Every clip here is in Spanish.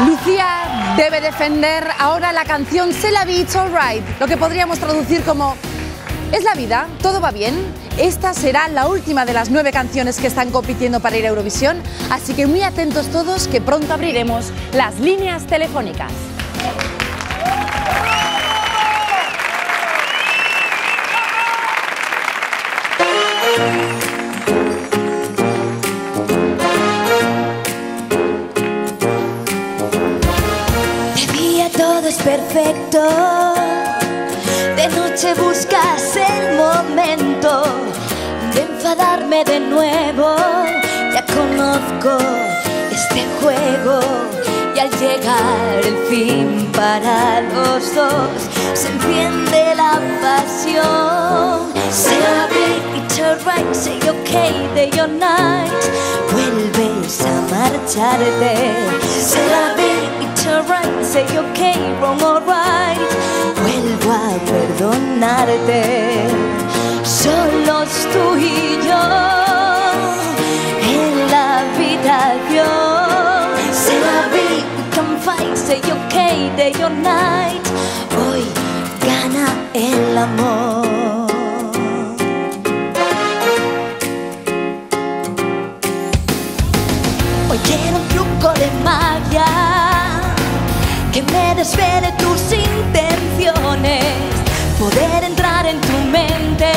Lucía debe defender ahora la canción C'est la it's alright, lo que podríamos traducir como es la vida, todo va bien. Esta será la última de las nueve canciones que están compitiendo para ir a Eurovisión, así que muy atentos todos que pronto abriremos las líneas telefónicas. Todo es perfecto, de noche buscas el momento de enfadarme de nuevo. Ya conozco este juego y al llegar el fin para los dos se enciende la pasión. Say la vie, it's alright, say okay, day or night. Vuelves a marcharte. Say okay, wrong or right. Vuelvo a perdonarte. Solos tú y yo en la habitación. Say vie, we can fight, say okay, day or night. Hoy gana el amor. Que me desvele tus intenciones, poder entrar en tu mente,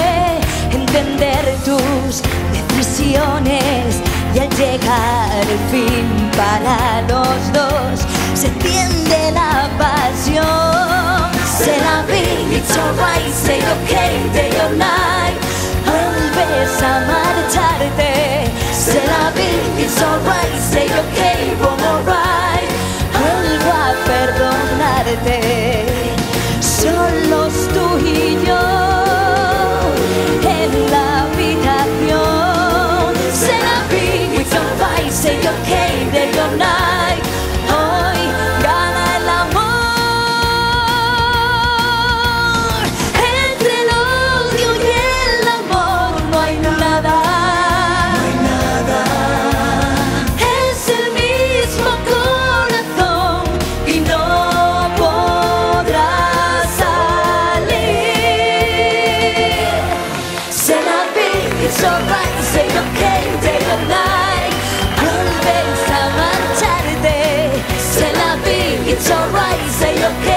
entender tus decisiones y al llegar el fin para los dos se entiende la pasión. Say la vie, it's alright, say okay, day or night. Vuelves a marcharte. Say la vie, it's It's alright day or night. Summer, it's alright say okay.